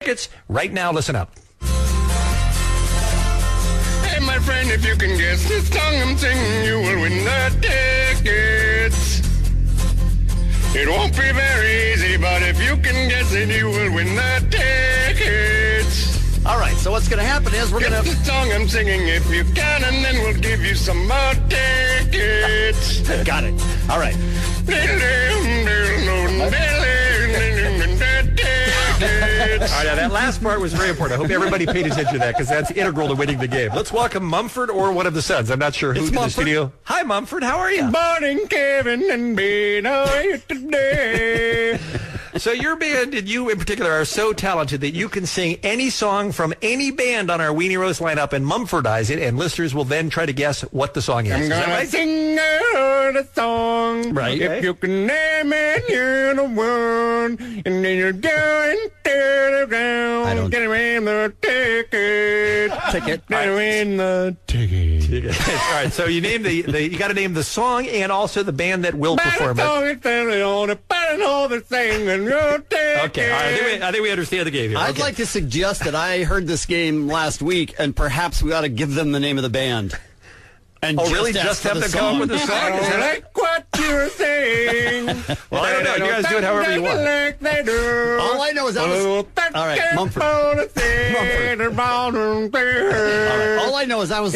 tickets right now. Listen up. Hey, my friend, if you can guess the song I'm singing, you will win the tickets. It won't be very easy, but if you can guess it, you will win the tickets. All right, so what's going to happen is we're going Guess to. the song I'm singing if you can, and then we'll give you some more tickets. Got it. All right. All right, now that last part was very important. I hope everybody paid attention to that because that's integral to winning the game. Let's welcome Mumford or one of the sons. I'm not sure who It's to the studio. Hi, Mumford. How are you? Morning, Kevin and Bean. How are you today? So your band and you in particular are so talented that you can sing any song from any band on our Weenie Roast lineup and Mumfordize it, and listeners will then try to guess what the song is. I'm Is gonna right? sing out a song. Right. If you can name it, you're the one. And then you're going to the ground. I don't- Get in the ticket. Ticket. Get in the ticket. All right, so you name the, the you got to name the song and also the band that will perform it. Okay, all the thing and your ticket. Okay, all right. I think, we, I think we understand the game here. I'd Okay. like to suggest that I heard this game last week, and perhaps we ought to give them the name of the band. And Oh, really? Just have to them come up with the song? I Is don't that- like what you're saying. Well, I don't know. You guys do it however you want. Like they do. All I know is I was- All right, Mumford. Mumford. All I know is I was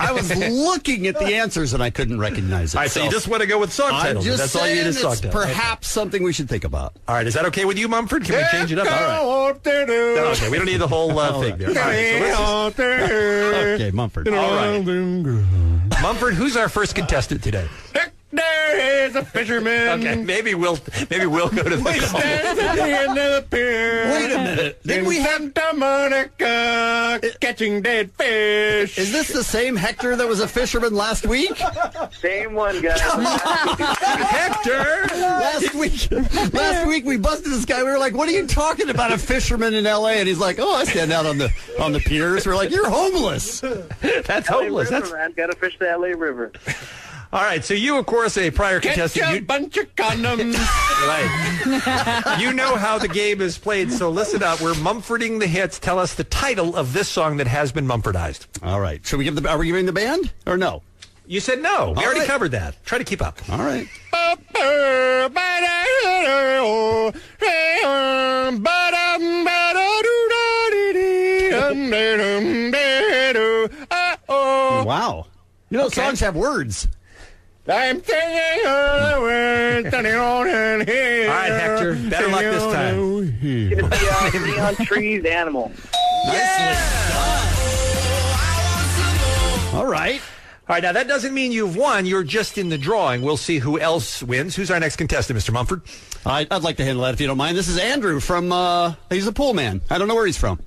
I was looking at the answers and I couldn't recognize it. All right, so, So you just want to go with song I'm titles. just That's all you saying need is song it's titles. perhaps something we should think about. All right, is that okay with you, Mumford? Can we change it up? All right. Okay, we don't need the whole uh, thing there. All right, so let's Okay, Mumford. All right. Mumford, who's our first contestant today? There is a fisherman. Okay, maybe we'll maybe we'll go to the call. Stands the end of the pier. Wait a minute. Didn't we have? Santa Monica catching dead fish. Is this the same Hector that was a fisherman last week? Same one, guys. On. Hector. Last week, last week we busted this guy. We were like, "What are you talking about? A fisherman in L.A.?" And he's like, "Oh, I stand out on the on the piers." We're like, "You're homeless." That's LA hopeless. River, That's man. Gotta fish the LA River. All right. So you, of course, a prior Catch contestant. a You, bunch of condoms. right. you know how the game is played. So listen up. We're Mumfording the hits. Tell us the title of this song that has been Mumfordized. All right. Should we give the? Are we giving the band or no? You said no. We All already right. covered that. Try to keep up. All right. Wow. You know, songs have words. I'm singing all the words that I want to hear. All right, Hector. Better luck this time. It's gonna be uh, Neon Trees Animal. All right. All right, now that doesn't mean you've won. You're just in the drawing. We'll see who else wins. Who's our next contestant, Mr. Mumford? I, I'd like to handle that if you don't mind. This is Andrew from. uh He's a pool man. I don't know where he's from.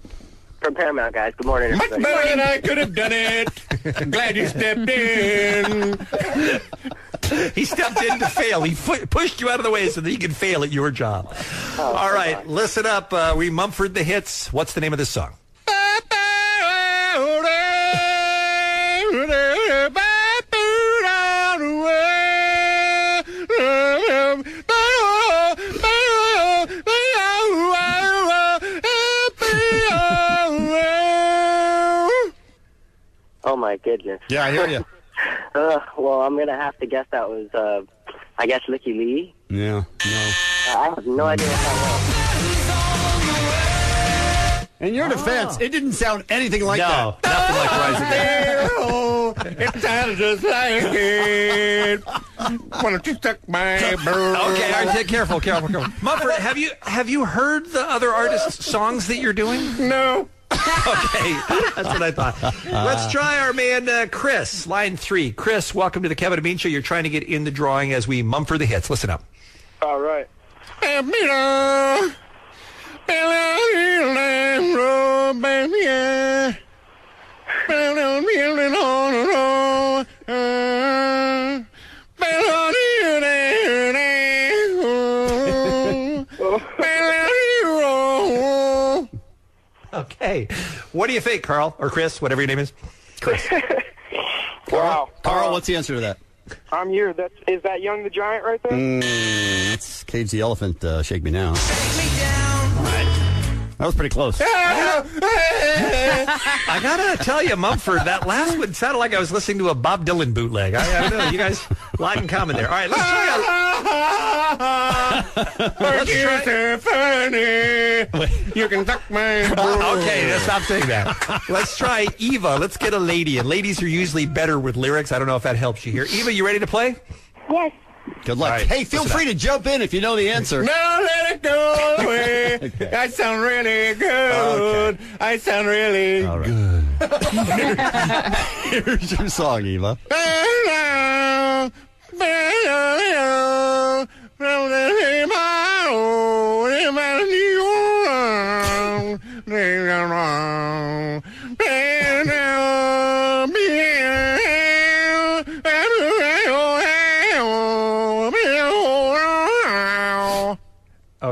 From Paramount, guys. Good morning, Much better than I could have done it. I'm glad you stepped in. He stepped in to fail. He fu- pushed you out of the way so that he could fail at your job. All right, listen up. Uh, we Mumford the hits. What's the name of this song? Oh my goodness. Yeah, I hear you. Uh, well, I'm gonna have to guess that was, uh, I guess, Licky Lee. yeah. No. Uh, I have no idea what that In your defense, it didn't sound anything like no, that. nothing like Rising Man. Oh, it sounds just like it. Why don't you suck my bird? Okay, all right, careful, careful, careful. Mumford, have you have you heard the other artists' songs that you're doing? No. Okay, that's what I thought. Let's try our man uh, Chris, line three. Chris, welcome to the Kevin and Bean Show. You're trying to get in the drawing as we Mumford the hits. Listen up. All right. Okay, what do you think, Carl or Chris, whatever your name is? Chris. Wow. Carl, what's the answer to that? I'm you. That's is that Young the Giant right there? That's Cage the Elephant, uh, Shake Me Now. Take me down. That was pretty close. I gotta tell you, Mumford, that last one sounded like I was listening to a Bob Dylan bootleg. I, I don't know. You guys, a lot in common there. All right, let's try. Let's try. funny. You can suck my oh, balls. Okay, now stop saying that. Let's try Eva. Let's get a lady. And ladies are usually better with lyrics. I don't know if that helps you here. Eva, you ready to play? Yes. Good luck. All right, hey, feel listen free to jump in if you know the answer. no, let it go away. I sound really good. I sound really good. Here's your song, Eva.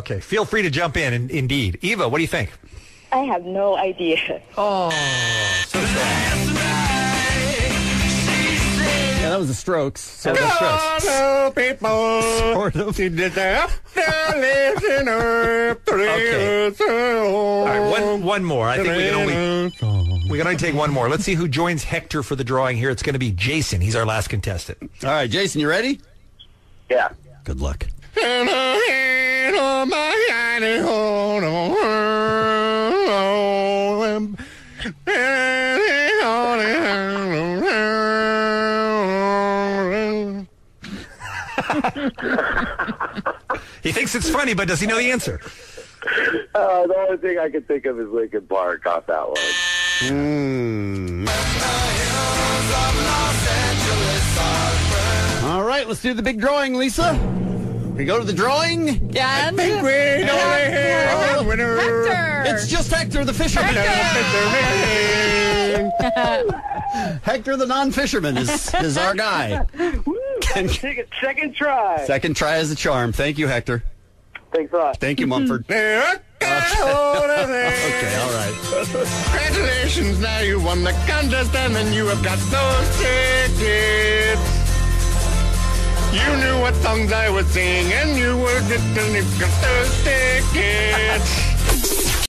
Okay, feel free to jump in. in indeed, Eva, what do you think? I have no idea. Oh, so sad. Yeah, that was the Strokes. So That was the that's Strokes. Hello, oh, people. Sort of. Listen up to Okay. All right, one one more. I think we can only we can only take one more. Let's see who joins Hector for the drawing here. It's going to be Jason. He's our last contestant. All right, Jason, you ready? Yeah. Good luck. He thinks it's funny, but does he know the answer? Uh, the only thing I can think of is Linkin Park off that one. Hmm. All right, let's do the big drawing, Lisa. We go to the drawing. And Hector. Oh, Hector. It's just Hector the fisherman. Hector Hector the non-fisherman is, is our guy. Second, second try. Second try is a charm. Thank you, Hector. Thanks a lot. Thank you, Mumford. Okay, all right. Congratulations, now you won the contest and then you have got those tickets. You knew what songs I was singing and you were got those tickets.